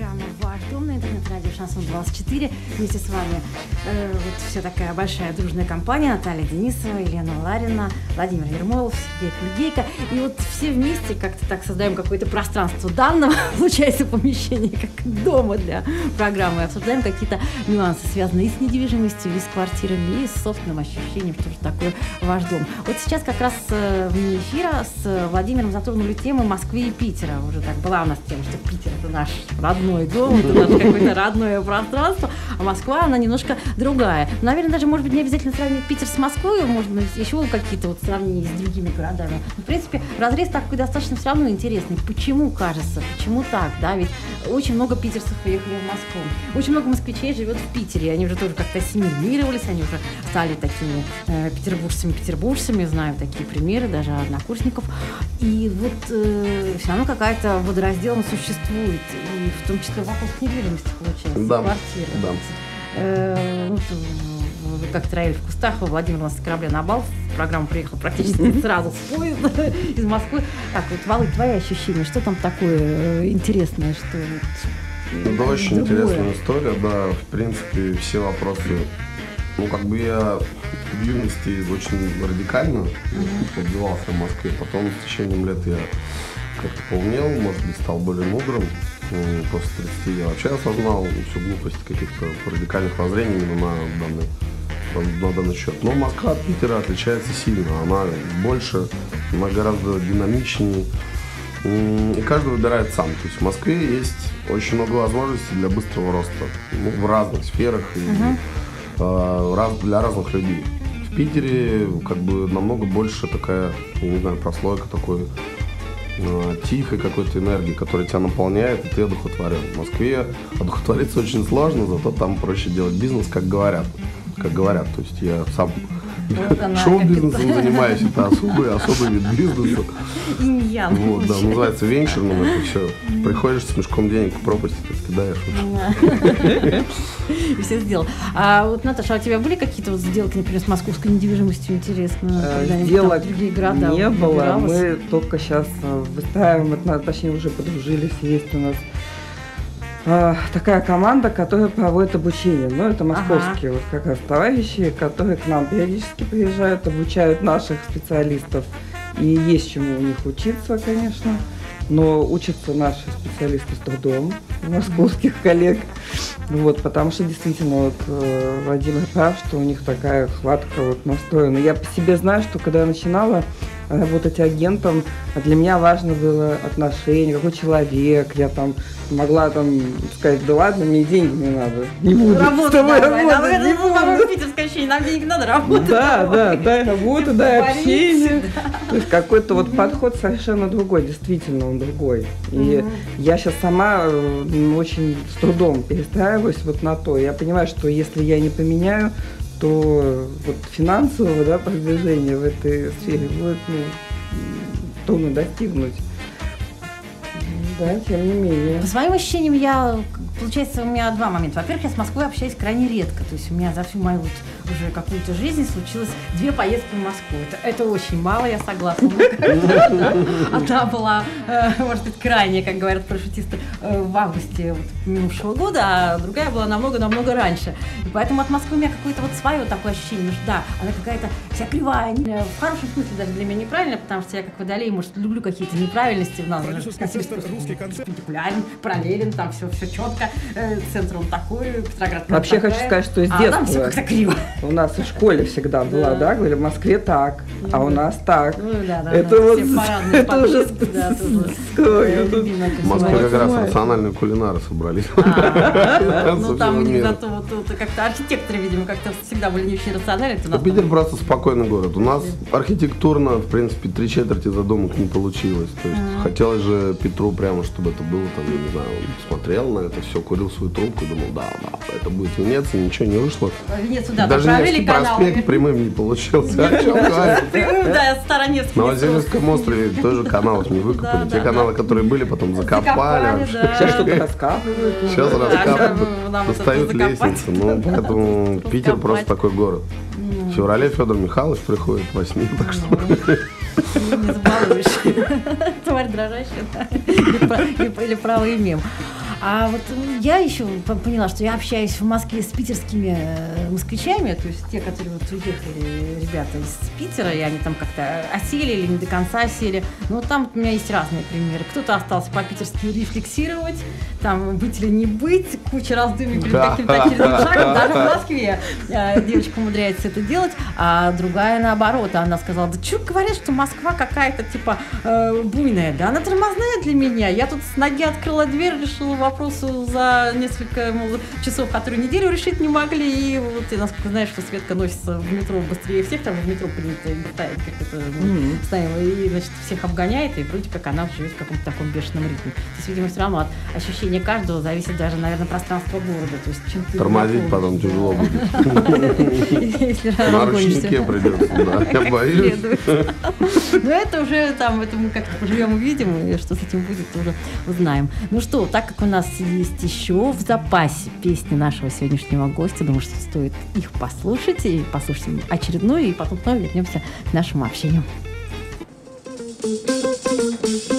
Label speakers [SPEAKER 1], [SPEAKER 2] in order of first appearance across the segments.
[SPEAKER 1] программа «Ваш дом» на интернет-радио «Шансон 24». Вместе с вами э, вот вся такая большая дружная компания. Наталья Денисова, Елена Ларина, Владимир Ермолов, Сергей Кульгейко. И вот все вместе как-то так создаем какое-то пространство данного, получается, помещение, как дома для программы. Обсуждаем какие-то нюансы, связанные и с недвижимостью, и с квартирами, и с собственным ощущением, что же такое ваш дом. Вот сейчас как раз э, вне эфира с Владимиром затронули тему Москвы и Питера. Уже так была у нас тема, что Питер это наш родной дом, это наше какое-то родное пространство, а Москва, она немножко другая. Наверное, даже, может быть, не обязательно сравнивать Питер с Москвой, можно еще какие-то вот сравнения с другими городами. Но, в принципе, разрез такой достаточно все равно интересный. Почему, кажется, почему так, да? Ведь очень много питерцев приехали в Москву. Очень много москвичей живет в Питере, они уже тоже как-то ассимилировались, они уже стали такими э, петербуржцами-петербуржцами, знаю такие примеры, даже однокурсников. И вот э, все равно какая-то водоразделность существует, и в том числе вопрос недвижимости получается,
[SPEAKER 2] Да,
[SPEAKER 1] квартиры.
[SPEAKER 2] да.
[SPEAKER 1] Э, ну, как троили в кустах, Владимир у нас с корабля на бал в программу приехал практически сразу с поезда из Москвы. Так, вот, Володь, твои ощущения, что там такое э, интересное, что... вот,
[SPEAKER 2] Это
[SPEAKER 1] э,
[SPEAKER 2] очень
[SPEAKER 1] другое?
[SPEAKER 2] интересная история, да, в принципе, все вопросы, ну, как бы я в юности очень радикально отбивался в Москве, потом с течением лет я как-то поумнел, может быть, стал более мудрым, Ну, после 30 я вообще осознал всю глупость каких-то радикальных воззрений именно на данный, на данный счет. Но Москва от Питера отличается сильно, она больше, она гораздо динамичнее, И каждый выбирает сам. То есть в Москве есть очень много возможностей для быстрого роста ну, в разных сферах и раз- для разных людей. В Питере как бы намного больше такая, я не знаю, прослойка такой тихой какой-то энергии, которая тебя наполняет, и ты одухотворен. В Москве одухотвориться очень сложно, зато там проще делать бизнес, как говорят. Как говорят, то есть я сам шоу-бизнесом занимаюсь, это особый, особый вид бизнеса.
[SPEAKER 1] Иньян.
[SPEAKER 2] Вот, да, называется венчурным, это все. Приходишь с мешком денег в пропасть, ты кидаешь.
[SPEAKER 1] И все сделал. А вот, Наташа, а у тебя были какие-то вот сделки, например, с московской недвижимостью, интересно?
[SPEAKER 3] Э, Сделок
[SPEAKER 1] в другие города
[SPEAKER 3] не было. Мы только сейчас выстраиваем, это, надо, точнее уже подружились, есть у нас э, такая команда, которая проводит обучение. Ну, это московские вот как раз товарищи, которые к нам периодически приезжают, обучают наших специалистов. И есть чему у них учиться, конечно. Но учатся наши специалисты с трудом, московских коллег. Вот, потому что действительно вот э, Владимир прав, что у них такая хватка вот настроена. Я по себе знаю, что когда я начинала работать агентом, а для меня важно было отношение, какой человек. Я там могла там сказать, да ладно, мне деньги не надо. Не буду с
[SPEAKER 1] Работать
[SPEAKER 3] тобой
[SPEAKER 1] давай,
[SPEAKER 3] работать,
[SPEAKER 1] вы
[SPEAKER 3] не буду.
[SPEAKER 1] питерское ощущение, нам денег надо работать.
[SPEAKER 3] Да, да,
[SPEAKER 1] давай.
[SPEAKER 3] дай работу, дай общение. То есть какой-то вот подход совершенно другой, действительно он другой. И я сейчас сама э, очень с трудом перестраиваюсь вот на то. Я понимаю, что если я не поменяю, то э, вот финансового да, продвижения в этой сфере будет ну, трудно достигнуть. Да, тем не менее.
[SPEAKER 1] По своим ощущениям, я, получается, у меня два момента. Во-первых, я с Москвой общаюсь крайне редко. То есть у меня за всю мою вот уже какую-то жизнь случилось две поездки в Москву. Это, это очень мало, я согласна. Одна была, э, может быть, крайняя, как говорят парашютисты, э, в августе вот минувшего года, а другая была намного-намного раньше. И поэтому от Москвы у меня какое-то вот свое такое ощущение, что да, она какая-то вся кривая, в хорошем смысле даже для меня неправильно, потому что я как водолей, может, люблю какие-то неправильности в нас.
[SPEAKER 4] «Русский концерт».
[SPEAKER 1] перпендикулярен, параллелен, там все, все четко, э, центр он такой, Петроград
[SPEAKER 3] Вообще
[SPEAKER 1] такая.
[SPEAKER 3] хочу сказать, что с
[SPEAKER 1] А там все как-то криво.
[SPEAKER 3] У нас в школе всегда была,
[SPEAKER 1] Да.
[SPEAKER 3] да, говорили, в Москве так, а у нас так.
[SPEAKER 1] Ну да, да,
[SPEAKER 3] Это
[SPEAKER 1] да,
[SPEAKER 3] вот это уже
[SPEAKER 1] да,
[SPEAKER 2] В Москве как раз национальные кулинары собрались.
[SPEAKER 1] А, Ну там у них зато вот как-то архитекторы, видимо, как-то всегда были не очень рациональны.
[SPEAKER 2] Питер просто спокойный город. У нас архитектурно, в принципе, три четверти задумок не получилось. То есть хотелось же Петру прямо, чтобы это было, там, я не знаю, он смотрел на это все, курил свою трубку и думал, да, да, это будет Венеция, ничего не вышло.
[SPEAKER 1] Венецию, да,
[SPEAKER 2] Даже
[SPEAKER 1] каналами.
[SPEAKER 2] проспект прямым не получился.
[SPEAKER 1] Прямым, да, Староневский.
[SPEAKER 2] На. Владимирском острове тоже каналов не выкопали. Те каналы, которые были, потом закопали.
[SPEAKER 3] Сейчас что-то раскапывают.
[SPEAKER 2] Сейчас раскапывают, достают лестницу. Ну, поэтому Питер просто такой город. В феврале Федор Михайлович приходит во сне, так что
[SPEAKER 1] Ну, Не забалуешь. Тварь дрожащая. Или правый мем. А вот я еще поняла, что я общаюсь в Москве с питерскими э, москвичами, то есть те, которые вот уехали, ребята из Питера, и они там как-то осели или не до конца осели. Ну, там у меня есть разные примеры. Кто-то остался по-питерски рефлексировать, там быть или не быть, куча раздумий перед каким-то очередным шагом. Даже в Москве э, девочка умудряется это делать, а другая наоборот. Она сказала, да что говорят, что Москва какая-то типа э, буйная, да она тормозная для меня. Я тут с ноги открыла дверь, решила вопросу за несколько мол, часов, которые неделю решить не могли. И вот ты, насколько знаешь, что Светка носится в метро быстрее всех, там в метро принято летает, как это mm-hmm. ставим, и, значит, всех обгоняет, и вроде как она живет в каком-то таком бешеном ритме. То есть, видимо, все равно от ощущения каждого зависит даже, наверное, пространство города. То есть, чем ты
[SPEAKER 2] Тормозить потом тяжело будет.
[SPEAKER 1] Если
[SPEAKER 2] Наручники придется, да, я боюсь.
[SPEAKER 1] Но это уже там, это мы как-то поживем увидим, и что с этим будет, уже узнаем. Ну что, так как у нас есть еще в запасе песни нашего сегодняшнего гостя, думаю, что стоит их послушать, и послушаем очередную, и потом снова вернемся к нашему общению.
[SPEAKER 4] Пойдем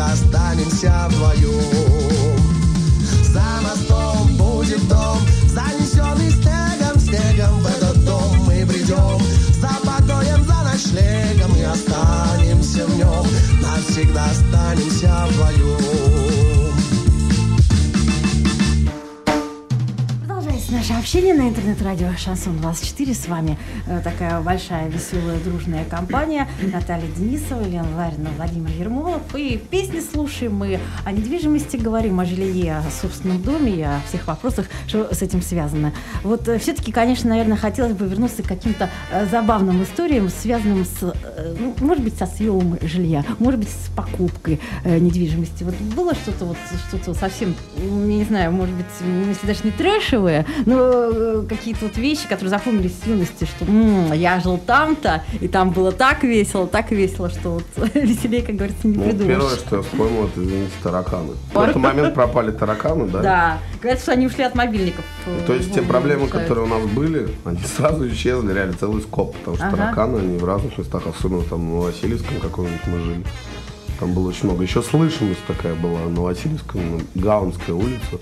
[SPEAKER 4] останемся вдвоем За мостом будет дом Занесенный снегом, снегом в этот дом мы придем За покоем, за ночлегом и останемся в нем Навсегда останемся вдвоем
[SPEAKER 1] Обучения на интернет-радио Шансон 24. С вами э, такая большая, веселая, дружная компания. Наталья Денисова, Елена Ларина, Владимир Ермолов. И песни слушаем мы о недвижимости, говорим о жилье, о собственном доме и о всех вопросах, что с этим связано. Вот э, все-таки, конечно, наверное, хотелось бы вернуться к каким-то э, забавным историям, связанным с, ну, может быть, со съемом жилья, может быть, с покупкой недвижимости. Вот было что-то вот, что-то совсем, я не знаю, может быть, если даже не трэшевые, но э, какие-то вот вещи, которые запомнились с юности, что м-м, я жил там-то, и там было так весело, так весело, что вот веселее, как говорится, не
[SPEAKER 2] Ну,
[SPEAKER 1] придумаешь.
[SPEAKER 2] первое, что я вспомнил, это, извините, тараканы. В какой-то момент пропали тараканы, да?
[SPEAKER 1] Да. Говорят, что они ушли от мобильников.
[SPEAKER 2] То есть те проблемы, которые у нас были, они сразу исчезли, реально целый скоп, потому что тараканы, они в разных местах, особенно там в Новосильевском каком-нибудь мы жили. Там было очень много. Еще слышимость такая была на Новосильевском, Гаунская улица.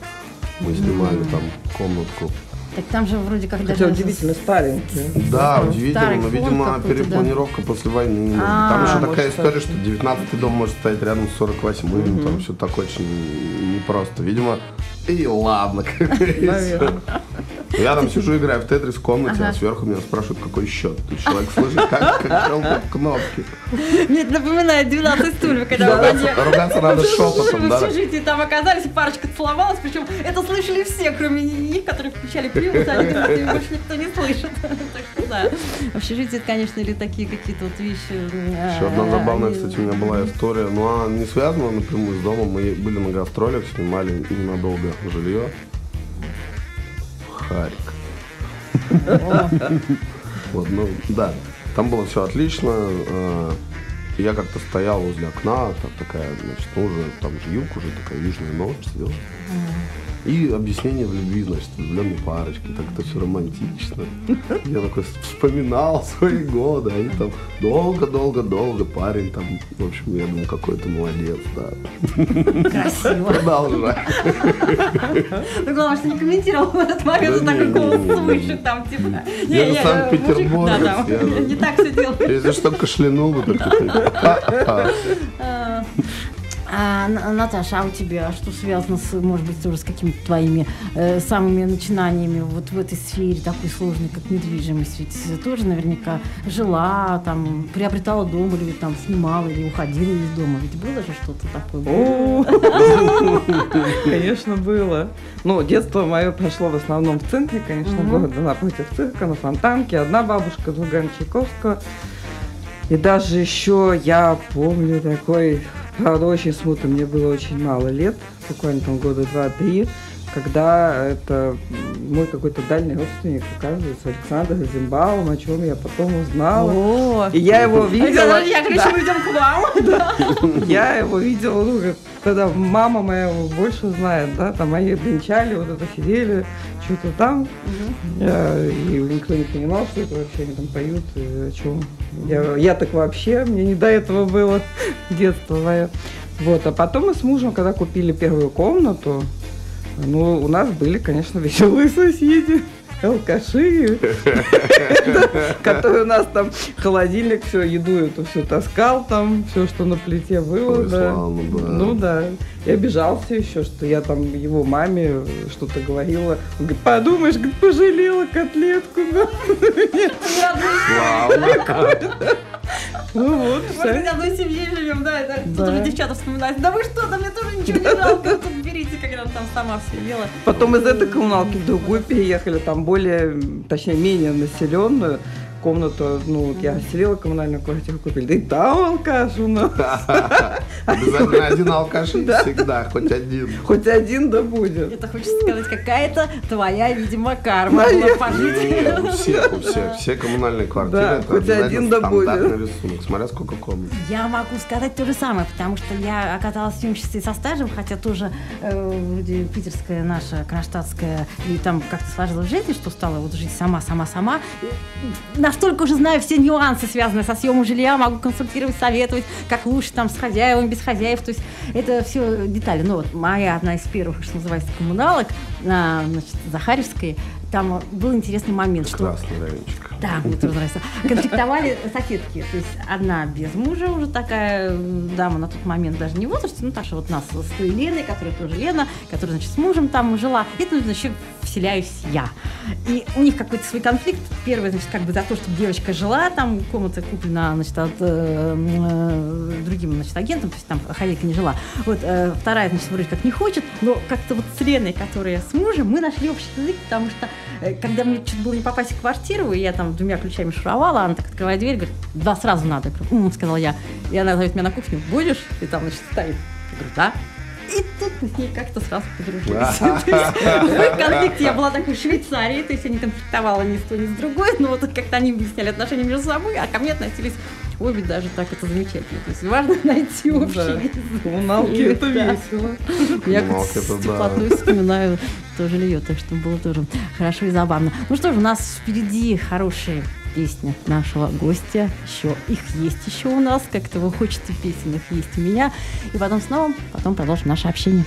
[SPEAKER 2] Мы снимали там комнатку.
[SPEAKER 1] Так там же вроде как
[SPEAKER 3] Хотя
[SPEAKER 1] даже...
[SPEAKER 3] удивительно старенькие.
[SPEAKER 2] Да,
[SPEAKER 1] Старый
[SPEAKER 2] удивительно, но, видимо, перепланировка после войны.
[SPEAKER 1] А,
[SPEAKER 2] там еще
[SPEAKER 3] может,
[SPEAKER 2] такая история, что 19-й дом может стоять рядом с 48-м, там все так очень непросто. Видимо, и ладно, как говорится.
[SPEAKER 3] Наверное.
[SPEAKER 2] Я там сижу, играю в Тетрис в комнате, а сверху меня спрашивают, какой счет. Человек слышит, как, щелкают кнопки.
[SPEAKER 1] Мне это напоминает 12 стульев, когда
[SPEAKER 2] Ругаться, надо шепотом,
[SPEAKER 1] в
[SPEAKER 2] да.
[SPEAKER 1] общежитии там оказались, и парочка целовалась, причем это слышали все, кроме них, которые включали привод, они больше никто не слышит. Так что да, это, конечно, или такие какие-то вот вещи.
[SPEAKER 2] Еще одна забавная, кстати, у меня была история. Ну, она не связана напрямую с домом. Мы были на гастролях, снимали ненадолго жилье. Харик. Вот, ну, да. Там было все отлично. э, Я как-то стоял возле окна, там такая, значит, ну, уже, там же юг, уже такая южная ночь, сидел. И объяснение в любви, значит, влюбленной парочки, так это все романтично. Я такой вспоминал свои годы, они там долго-долго-долго, парень там, в общем, я думаю, какой ты молодец, да.
[SPEAKER 1] Красиво.
[SPEAKER 2] Продолжай.
[SPEAKER 1] Ну, главное, что не комментировал в этот момент,
[SPEAKER 2] Да
[SPEAKER 1] он такой голос слышит там, типа...
[SPEAKER 2] Я же же-
[SPEAKER 1] не так все делаю.
[SPEAKER 2] Если что, кашлянул бы только.
[SPEAKER 1] А, Наташа, а у тебя что связано с, может быть, тоже с какими-то твоими э, самыми начинаниями вот в этой сфере такой сложной, как недвижимость? Ведь тоже наверняка жила, там, приобретала дом или там снимала или уходила из дома. Ведь было же что-то такое?
[SPEAKER 3] Конечно, было. Ну, детство мое прошло в основном в центре, конечно, города, напротив цирка, на Фонтанке. Одна бабушка, другая Чайковского. И даже еще я помню такой, правда, очень смутно, мне было очень мало лет, буквально там года два-три, когда это мой какой-то дальний родственник, оказывается, Александр Зимбаум, о чем я потом узнала.
[SPEAKER 1] О,
[SPEAKER 3] И я его видела.
[SPEAKER 1] Александр Яковлевич,
[SPEAKER 3] Да.
[SPEAKER 1] мы идем к вам.
[SPEAKER 3] Я его видела, ну, когда мама моя больше знает, да, там они бренчали, вот это сидели, что-то там. Я- и никто не понимал, что это вообще они там поют, и о чем. Я, я так вообще, мне не до этого было детство мое. Вот, а потом мы с мужем, когда купили первую комнату, ну, у нас были, конечно, веселые соседи. Алкаши, который у нас там холодильник, все, еду эту все таскал там, все, что на плите было, да. Ну да. И обижался еще, что я там его маме что-то говорила. Он говорит, подумаешь, пожалела котлетку. да».
[SPEAKER 2] Славно.
[SPEAKER 3] Ну вот,
[SPEAKER 1] Мы в одной семье живем, да, это тут
[SPEAKER 3] Да.
[SPEAKER 1] уже девчата вспоминают. Да вы что, да мне тоже ничего не жалко, тут берите, когда там сама все ела.
[SPEAKER 3] Потом из этой коммуналки в другую переехали, там более, точнее, менее населенную комнату, ну, вот я селила коммунальную квартиру, купили, да и там алкаш у нас.
[SPEAKER 2] Обязательно один алкаш всегда, хоть один.
[SPEAKER 3] Хоть один да будет.
[SPEAKER 1] Это хочется сказать, какая-то твоя, видимо, карма была пожить.
[SPEAKER 2] У всех, у всех, все коммунальные квартиры, это
[SPEAKER 3] хоть
[SPEAKER 2] обязательно
[SPEAKER 3] один да будет.
[SPEAKER 2] стандартный рисунок, смотря сколько комнат.
[SPEAKER 1] Я могу сказать то же самое, потому что я оказалась съемщицей со стажем, хотя тоже э, вроде питерская наша, кронштадтская, и там как-то сложилась жизнь, что стала вот жить сама, сама, сама. И Настолько уже знаю все нюансы, связанные со съемом жилья, могу консультировать, советовать, как лучше там с хозяевами, без хозяев. То есть это все детали. Ну вот моя одна из первых, что называется, коммуналок, на, значит, Захаревской,
[SPEAKER 4] там был интересный момент,
[SPEAKER 2] что... Красный райончик.
[SPEAKER 4] Да, мне тоже нравится. Конфликтовали соседки. То есть одна без мужа уже такая дама на тот момент даже не в возрасте, ну, так что вот нас с Еленой, которая тоже Лена, которая, значит, с мужем там жила. И тут, значит, вселяюсь я. И у них какой-то свой конфликт. Первый, значит, как бы за то, чтобы девочка жила, там комната куплена, значит, от э, э, другим, значит, агентом, то есть там хозяйка не жила. Вот э, вторая, значит, вроде как не хочет, но как-то вот с Леной, которая с мужем, мы нашли общий язык, потому что э, когда мне что-то было не попасть в квартиру, и я там двумя ключами шуровала, она так открывает дверь, говорит, два сразу надо. Я говорю, сказала я. И она зовет меня на кухню, будешь? И там, значит, стоит. Я говорю, да. И тут мы с ней как-то сразу подружились. В конфликте я была такой в Швейцарии, то есть я не конфликтовала ни с той, ни с другой, но вот как-то они выясняли отношения между собой, а ко мне относились обе даже так, это замечательно. То есть важно найти общий язык.
[SPEAKER 3] Коммуналки это весело.
[SPEAKER 4] Я как с теплотой вспоминаю тоже льет, так что было тоже хорошо и забавно. Ну что же, у нас впереди хорошие песни нашего гостя. Еще их есть еще у нас, как того хочется песен, их есть у меня. И потом снова, потом продолжим наше общение.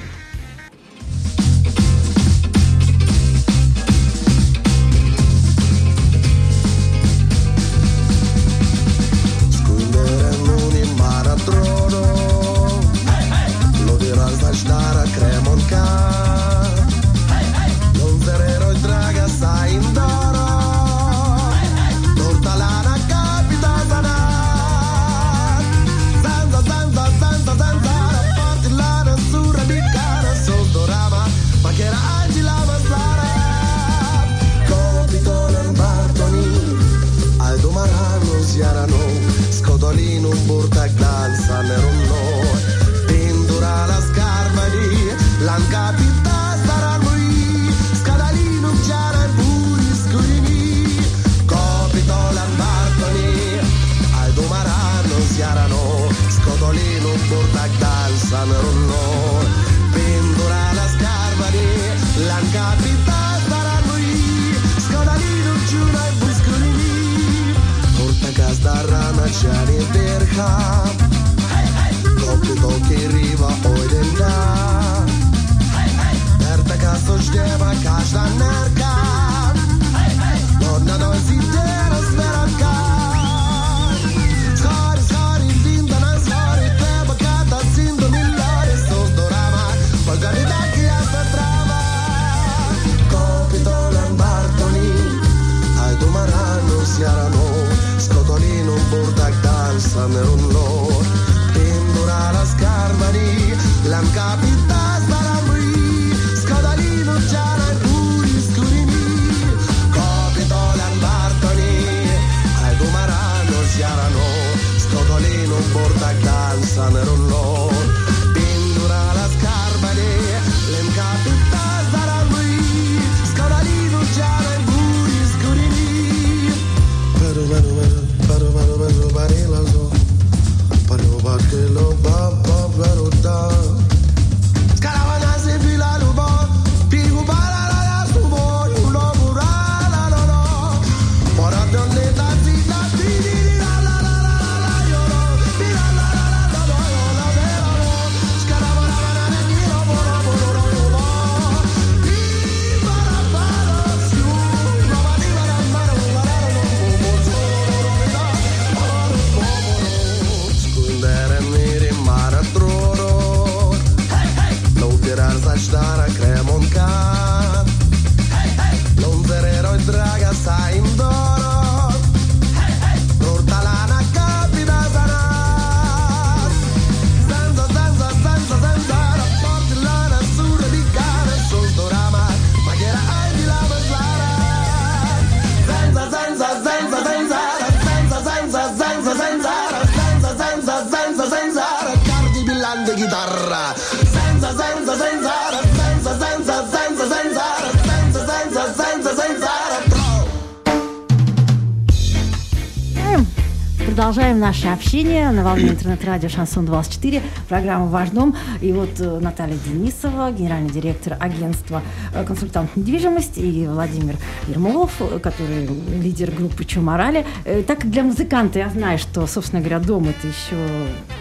[SPEAKER 4] Продолжаем наше общение на волне интернет-радио «Шансон 24», программа «Ваш дом». И вот э, Наталья Денисова, генеральный директор агентства э, «Консультант недвижимость», и Владимир Ермолов, э, который лидер группы «Чуморали». Так как для музыканта я знаю, что, собственно говоря, дом – это еще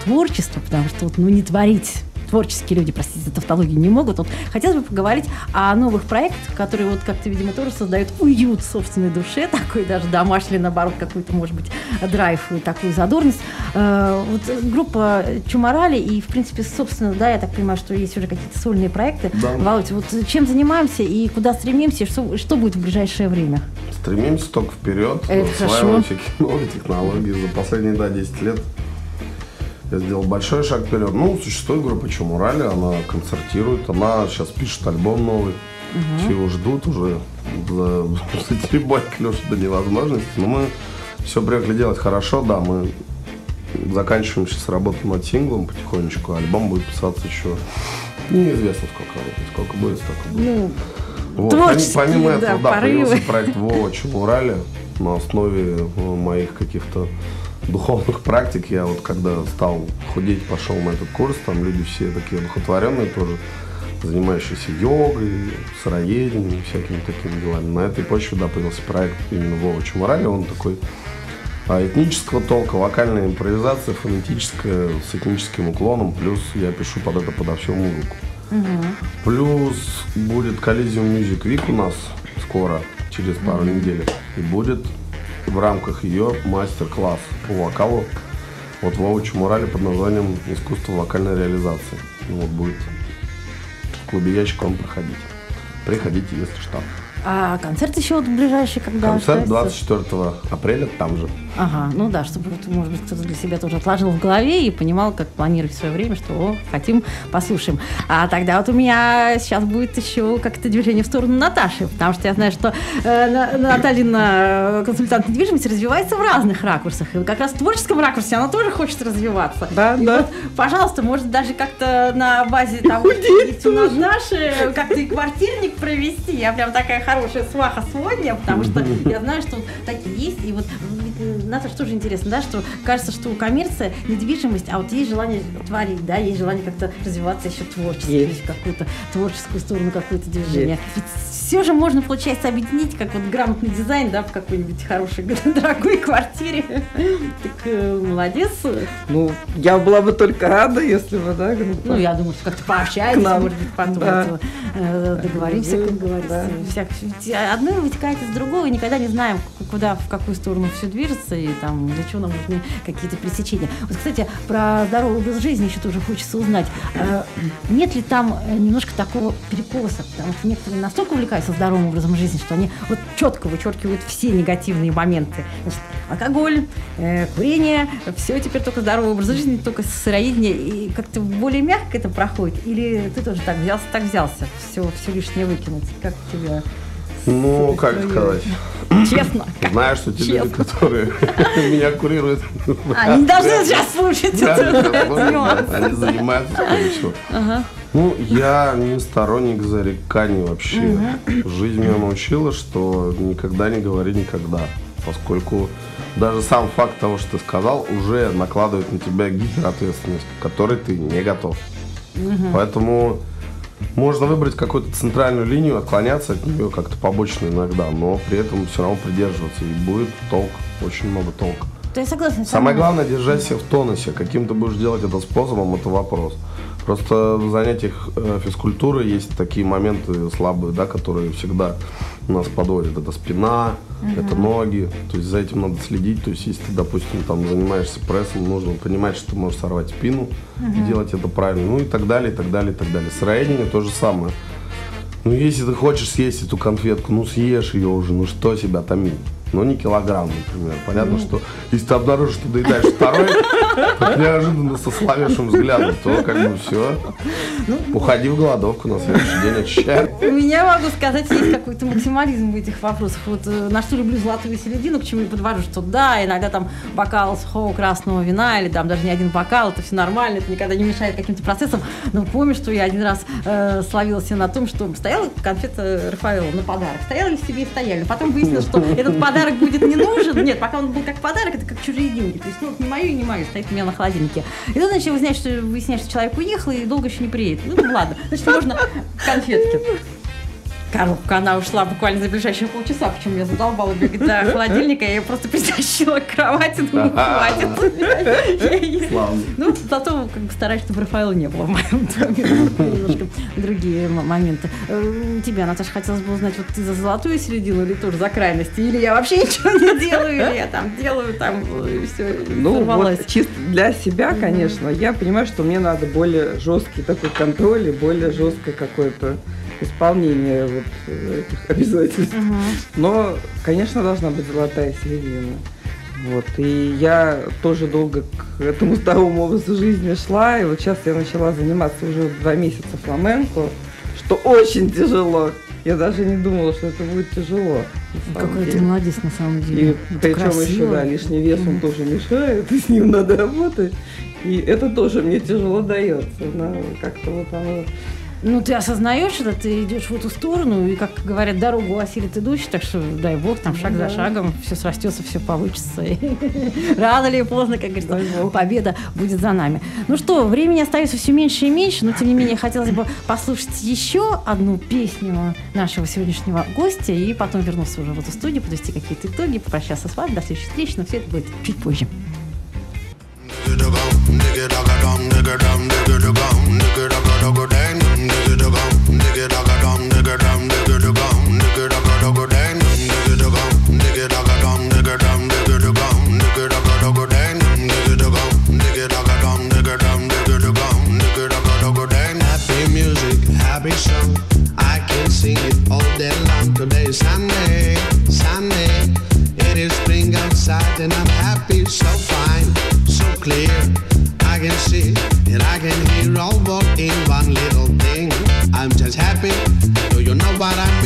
[SPEAKER 4] творчество, потому что ну, не творить
[SPEAKER 1] творческие люди, простите за тавтологию, не могут. Вот хотелось бы поговорить о новых проектах, которые вот как-то, видимо, тоже создают уют в собственной душе, такой даже домашний, наоборот, какой-то, может быть, драйв и такую задорность. Э, вот группа Чумарали и, в принципе, собственно, да, я так понимаю, что есть уже какие-то сольные проекты.
[SPEAKER 2] Да.
[SPEAKER 1] Володь, вот чем занимаемся и куда стремимся, и что, что будет в ближайшее время?
[SPEAKER 2] Стремимся только вперед,
[SPEAKER 1] Это
[SPEAKER 2] осваиваем всякие новые технологии. За последние, да, 10 лет я сделал большой шаг вперед. Ну, существует группа Чумурали, она концертирует, она сейчас пишет альбом новый. Все его ждут уже за, за теребонь клюш до невозможности. Но мы все привыкли делать хорошо, да, мы заканчиваем сейчас работу над синглом потихонечку, альбом будет писаться еще неизвестно сколько, сколько будет, столько будет.
[SPEAKER 1] Ну,
[SPEAKER 2] Вот,
[SPEAKER 1] Творческие,
[SPEAKER 2] помимо, помимо
[SPEAKER 1] да,
[SPEAKER 2] этого, да,
[SPEAKER 1] порывы.
[SPEAKER 2] появился проект Вова Чемурали на основе э, моих каких-то духовных практик. Я вот когда стал худеть, пошел на этот курс, там люди все такие духотворенные тоже, занимающиеся йогой, сыроедением, всякими такими делами. На этой почве, да, появился проект именно Вова Чемурали, он такой а, этнического толка, вокальная импровизация, фонетическая, с этническим уклоном, плюс я пишу под это подо всю музыку. Плюс будет Collision Music Week у нас скоро, через пару недель. И будет в рамках ее мастер-класс по вокалу от Вовы Чумурали под названием «Искусство вокальной реализации». Вот будет в клубе Ящик он проходить. Приходите, если что.
[SPEAKER 1] А концерт еще вот ближайший, когда?
[SPEAKER 2] Концерт
[SPEAKER 1] ожидается?
[SPEAKER 2] 24 апреля там же.
[SPEAKER 1] Ага, ну да, чтобы, может быть, кто-то для себя тоже отложил в голове и понимал, как планировать свое время, что о, хотим, послушаем. А тогда вот у меня сейчас будет еще как-то движение в сторону Наташи, потому что я знаю, что э, На- Натальина, э, консультант недвижимости, развивается в разных ракурсах. И как раз в творческом ракурсе она тоже хочет развиваться.
[SPEAKER 3] Да,
[SPEAKER 1] И
[SPEAKER 3] да.
[SPEAKER 1] вот, пожалуйста, может даже как-то на базе того, что есть у нас Наташи, как-то и квартирник провести. Я прям такая хорошая сваха сегодня, потому что я знаю, что такие есть. И вот ведь, Наташа, тоже интересно, да, что кажется, что у коммерция недвижимость, а вот есть желание творить, да, есть желание как-то развиваться еще творчески, какую-то творческую сторону, какое-то движение. Ведь все же можно, получается, объединить, как вот грамотный дизайн, да, в какой-нибудь хорошей, дорогой квартире. Так э, молодец.
[SPEAKER 3] Ну, я была бы только рада, если бы, да, группа.
[SPEAKER 1] Ну, я думаю, что как-то пообщаетесь, может быть, потом
[SPEAKER 3] Да.
[SPEAKER 1] э, договоримся, как говорится.
[SPEAKER 3] Да.
[SPEAKER 1] Всяк- Одно вытекает из другого, и никогда не знаем, куда, в какую сторону все движется, и там для чего нам нужны какие-то пресечения. Вот, кстати, про здоровый образ жизни еще тоже хочется узнать. Э, Нет ли там немножко такого перекоса? Потому что некоторые настолько увлекаются здоровым образом жизни, что они вот четко вычеркивают все негативные моменты. Значит, алкоголь, э, курение, все теперь только здоровый образ жизни, только сыроедение, и как-то более мягко это проходит? Или ты тоже так взялся, так взялся, все, все лишнее выкинуть? Как тебя
[SPEAKER 2] Ну, как сказать.
[SPEAKER 1] честно?
[SPEAKER 2] Знаешь, что те люди, которые меня курируют,
[SPEAKER 1] Они не должны сейчас слушать этот
[SPEAKER 2] Они занимаются, всего. Ну, я не сторонник зареканий вообще. Жизнь меня научила, что никогда не говори никогда. Поскольку даже сам факт того, что ты сказал, уже накладывает на тебя гиперответственность, к которой ты не готов. Поэтому можно выбрать какую-то центральную линию, отклоняться от нее как-то побочно иногда, но при этом все равно придерживаться. И будет толк, очень много толка.
[SPEAKER 1] Да, я согласна.
[SPEAKER 2] Самое главное держать себя в тонусе. Каким ты будешь делать это способом, это вопрос. Просто в занятиях э, физкультуры есть такие моменты слабые, да, которые всегда нас подводят. Это спина, это ноги. То есть за этим надо следить. То есть если ты, допустим, там занимаешься прессом, нужно понимать, что ты можешь сорвать спину и делать это правильно. Ну и так далее, и так далее, и так далее. Сыроедение то же самое. Ну, если ты хочешь съесть эту конфетку, ну съешь ее уже, ну что себя томить? Ну, не килограмм, например. Понятно, что если ты обнаружишь, что доедаешь второй, неожиданно со славящим взглядом, то как бы все. Уходи в голодовку на следующий день, очищай.
[SPEAKER 1] У меня, могу сказать, есть какой-то максимализм в этих вопросах. Вот э, на что люблю золотую середину, к чему я подвожу, что да, иногда там бокал сухого красного вина или там даже не один бокал, это все нормально, это никогда не мешает каким-то процессам. Но помню, что я один раз э, словила себя на том, что стояла конфета Рафаэла на подарок. Стояла ли себе и стояли. Потом выяснилось, что этот подарок будет не нужен. Нет, пока он был как подарок, это как чужие деньги. То есть, ну, не мое не мое, стоит у меня на холодильнике. И тут, значит, выясняешь, что, выясняешь, что человек уехал и долго еще не приедет. Ну, ладно, значит, можно конфетки. Коробка, она ушла буквально за ближайшие полчаса, почему я задолбала бегать до холодильника, я ее просто притащила к кровати, думаю, хватит. Ну, зато как бы стараюсь, чтобы Рафаэла не было в моем доме. Немножко другие моменты. Э, у тебя, Наташа, хотелось бы узнать, вот ты за золотую середину или тоже за крайности? Или я вообще ничего не делаю, или я там делаю, там все
[SPEAKER 3] Ну, вот чисто для себя, конечно, я понимаю, что мне надо более жесткий такой контроль и более жесткое какое-то исполнение вот этих обязательств. Угу. Но, конечно, должна быть золотая середина. Вот. И я тоже долго к этому здоровому образу жизни шла, и вот сейчас я начала заниматься уже два месяца фламенко, что очень тяжело. Я даже не думала, что это будет тяжело.
[SPEAKER 1] Какой ты молодец на самом деле.
[SPEAKER 3] И причем еще, да, лишний вес он тоже мешает, и с ним надо работать. И это тоже мне тяжело дается. Но как-то вот оно
[SPEAKER 1] ну, ты осознаешь это, ты идешь в эту сторону, и, как говорят, дорогу осилит идущий, так что, дай бог, там шаг да. за шагом все срастется, все получится. рано или поздно, как говорится, победа будет за нами. Ну что, времени остается все меньше и меньше, но, тем не менее, хотелось бы послушать еще одну песню нашего сегодняшнего гостя, и потом вернуться уже в эту студию, подвести какие-то итоги, попрощаться с вами, до следующей встречи, но все это будет чуть позже.
[SPEAKER 5] do the ground parar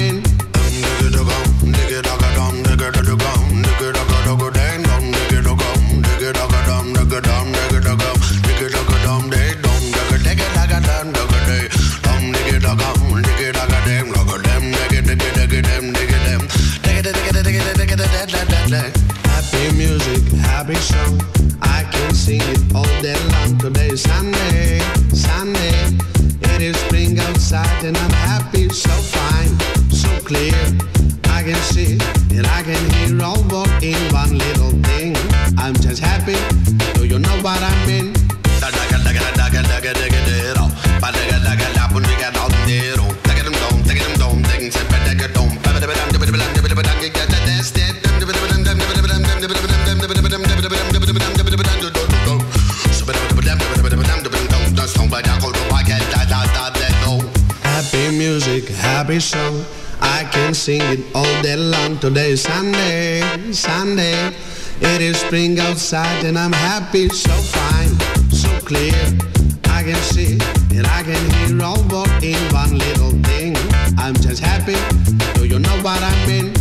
[SPEAKER 5] Today's Sunday, Sunday. It is spring outside and I'm happy, so fine, so clear. I can see and I can hear all but in one little thing. I'm just happy. Do you know what I mean?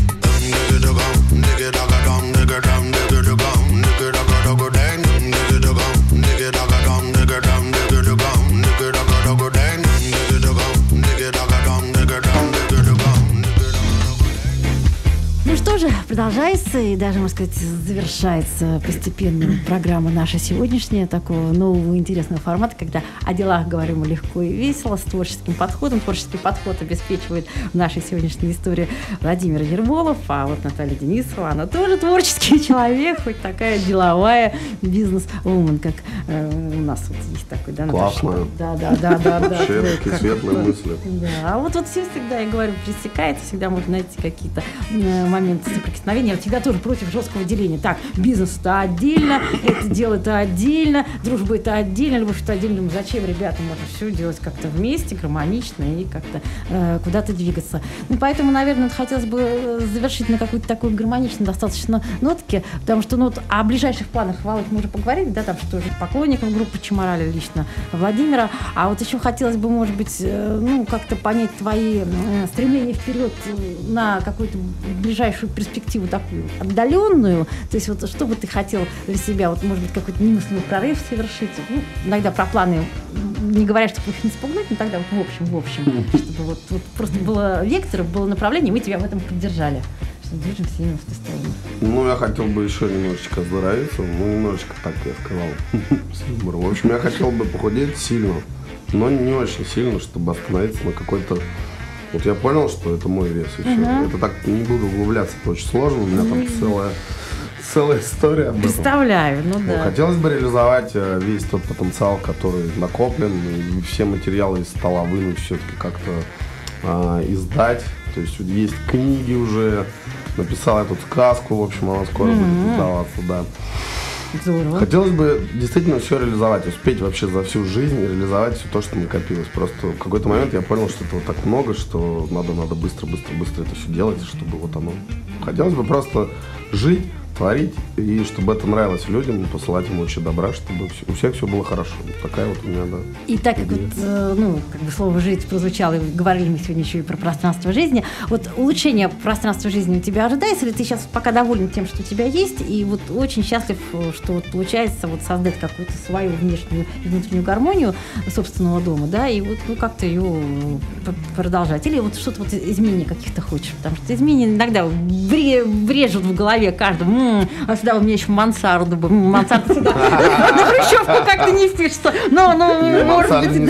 [SPEAKER 1] Продолжается и даже, можно сказать, завершается постепенно программа наша сегодняшняя, такого нового интересного формата, когда о делах говорим легко и весело, с творческим подходом. Творческий подход обеспечивает в нашей сегодняшней истории Владимир Ермолов, а вот Наталья Денисова, она тоже творческий человек, хоть такая деловая бизнес-вумен, как э, у нас вот есть такой, да,
[SPEAKER 2] Классно.
[SPEAKER 1] Да, да, да, да. да
[SPEAKER 2] светлые мысли.
[SPEAKER 1] Да, а вот, вот все всегда, я говорю, пресекается, всегда можно найти какие-то э, моменты соприкосновения соприкосновения. Тоже против жесткого деления. Так, бизнес это отдельно, это дело это отдельно, дружба это отдельно, любовь это отдельно. Думаю, зачем, ребята, можно все делать как-то вместе, гармонично и как-то э, куда-то двигаться. Ну, поэтому, наверное, хотелось бы э, завершить на какой-то такой гармоничной достаточно нотке, потому что, ну, вот о ближайших планах Володь мы уже поговорили, да, там, что уже поклонников группы Чеморали лично Владимира, а вот еще хотелось бы, может быть, э, ну, как-то понять твои э, стремления вперед на какую-то ближайшую перспективу такую отдаленную, то есть вот что бы ты хотел для себя, вот может быть какой-то немыслимый прорыв совершить, ну, иногда про планы не говоря, чтобы их не спугнуть, но тогда вот в общем, в общем, чтобы вот, вот просто было вектор, было направление, мы тебя в этом поддержали. Что движемся именно в ту сторону.
[SPEAKER 2] Ну, я хотел бы еще немножечко оздоровиться, ну, немножечко так я сказал. В общем, я хотел бы похудеть сильно, но не очень сильно, чтобы остановиться на какой-то Вот я понял, что это мой вес, и все. Это так не буду углубляться, это очень сложно, у меня там целая, целая история об этом.
[SPEAKER 1] Представляю, ну
[SPEAKER 2] Ну,
[SPEAKER 1] да.
[SPEAKER 2] хотелось бы реализовать э, весь тот потенциал, который накоплен, и все материалы из стола вынуть, все-таки как-то а, издать. То есть есть книги уже, написал я тут сказку, в общем, она скоро будет издаваться, да.
[SPEAKER 1] Здорово.
[SPEAKER 2] Хотелось бы действительно все реализовать, успеть вообще за всю жизнь реализовать все то, что накопилось. Просто в какой-то момент я понял, что этого так много, что надо, надо быстро, быстро, быстро это все делать, чтобы вот оно. Хотелось бы просто жить, творить, и чтобы это нравилось людям, посылать им очень добра, чтобы у всех все было хорошо. Такая вот у меня, да.
[SPEAKER 1] И так как вот, э, ну, как бы слово «жить» прозвучало, и говорили мы сегодня еще и про пространство жизни, вот улучшение пространства жизни у тебя ожидается, или ты сейчас пока доволен тем, что у тебя есть, и вот очень счастлив, э, что вот получается вот создать какую-то свою внешнюю и внутреннюю гармонию собственного дома, да, и вот ну, как-то ее п- продолжать. Или вот что-то вот изменений каких-то хочешь, потому что изменения иногда вре- врежут в голове каждому. А сюда у меня еще мансарду бы, мансарду сюда. На хрущевку как-то не впишется. Ну, ну,
[SPEAKER 2] Я
[SPEAKER 1] может быть,
[SPEAKER 2] не.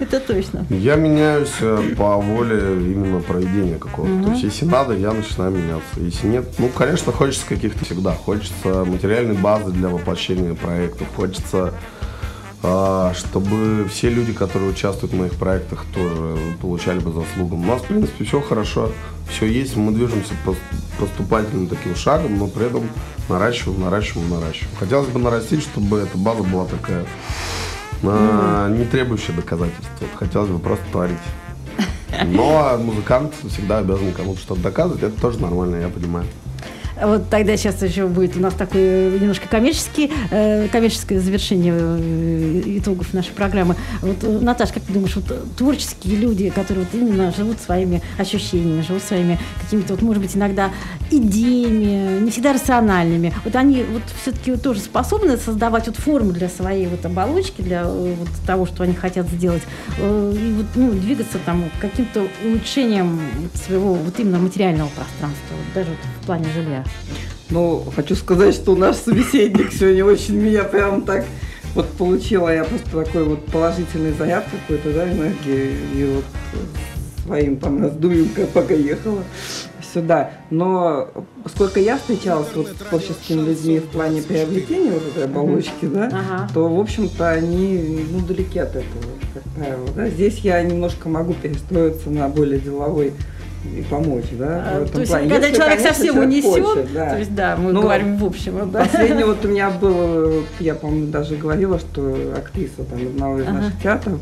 [SPEAKER 1] Это точно.
[SPEAKER 2] Я меняюсь э, по воле именно проведения какого-то. То есть, если надо, я начинаю меняться. Если нет, ну, конечно, хочется каких-то всегда. Хочется материальной базы для воплощения проектов. Хочется, а, чтобы все люди, которые участвуют в моих проектах, тоже получали бы заслугам. У нас, в принципе, все хорошо. Все есть, мы движемся пос- поступательным таким шагом, но при этом наращиваем, наращиваем, наращиваем. Хотелось бы нарастить, чтобы эта база была такая а, не требующая доказательств. Вот хотелось бы просто творить. Но музыкант всегда обязан кому-то что-то доказывать. Это тоже нормально, я понимаю.
[SPEAKER 1] Вот тогда сейчас еще будет у нас такое немножко коммерческий, э, коммерческое завершение э, итогов нашей программы. Вот, э, Наташа, как ты думаешь, вот э, творческие люди, которые вот именно живут своими ощущениями, живут своими какими-то, вот, может быть, иногда идеями, не всегда рациональными, вот они вот все-таки тоже способны создавать вот форму для своей вот оболочки, для э, вот того, что они хотят сделать, э, и вот, ну, двигаться там каким-то улучшением вот своего вот именно материального пространства, вот даже вот в плане жилья.
[SPEAKER 3] Ну, хочу сказать, что наш собеседник сегодня очень меня прям так вот получила я просто такой вот положительный заряд какой-то, да, энергии, и вот своим там раздуем, пока ехала сюда. Но сколько я встречалась вот с творческими людьми в плане приобретения вот этой оболочки, да,
[SPEAKER 1] Ага.
[SPEAKER 3] то, в общем-то, они, ну, далеки от этого, как правило, да. Здесь я немножко могу перестроиться на более деловой и помочь, да,
[SPEAKER 1] А,
[SPEAKER 3] в этом
[SPEAKER 1] То есть,
[SPEAKER 3] плане.
[SPEAKER 1] когда
[SPEAKER 3] Если,
[SPEAKER 1] человек
[SPEAKER 3] конечно,
[SPEAKER 1] совсем
[SPEAKER 3] человек
[SPEAKER 1] унесет,
[SPEAKER 3] хочет, да.
[SPEAKER 1] то есть, да, мы
[SPEAKER 3] Ну,
[SPEAKER 1] говорим в общем, да.
[SPEAKER 3] Последний вот у меня был, вот я, по-моему, даже говорила, что актриса там одного из
[SPEAKER 1] Ага.
[SPEAKER 3] наших театров,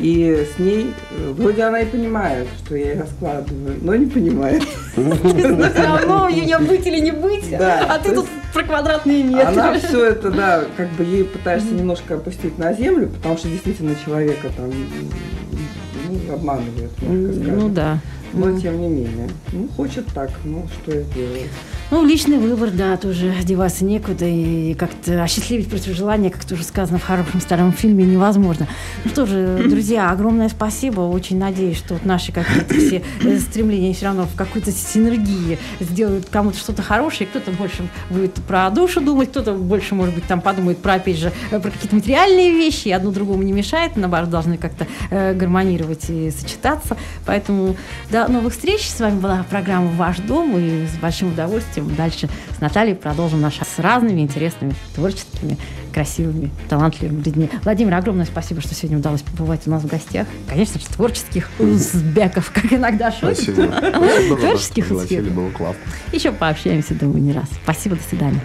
[SPEAKER 3] и с ней, э, вроде она и понимает, что я ей раскладываю, но не понимает.
[SPEAKER 1] Но все равно ее быть или не быть, а ты тут про квадратные
[SPEAKER 3] Она
[SPEAKER 1] метры.
[SPEAKER 3] все это, да, как бы ей пытаешься немножко опустить на землю, потому что действительно человека там ну, обманывает.
[SPEAKER 1] Ну да.
[SPEAKER 3] Но тем не менее. Ну, хочет так, ну что я делаю.
[SPEAKER 1] Ну, личный выбор, да, тоже деваться некуда. И как-то осчастливить против желания, как тоже сказано в хорошем старом фильме, невозможно. Ну что же, друзья, огромное спасибо. Очень надеюсь, что вот наши какие-то все э, стремления все равно в какой-то синергии сделают кому-то что-то хорошее. Кто-то больше будет про душу думать, кто-то больше, может быть, там подумает про, опять же, э, про какие-то материальные вещи. Одно другому не мешает, наоборот, должны как-то э, гармонировать и сочетаться. Поэтому до новых встреч. С вами была программа «Ваш дом». И с большим удовольствием дальше с Натальей продолжим наш с разными интересными, творческими, красивыми, талантливыми людьми. Владимир, огромное спасибо, что сегодня удалось побывать у нас в гостях. Конечно же, творческих узбеков, как иногда шутят.
[SPEAKER 2] Спасибо.
[SPEAKER 1] Творческих
[SPEAKER 2] было классно.
[SPEAKER 1] Еще пообщаемся, думаю, не раз. Спасибо, до свидания.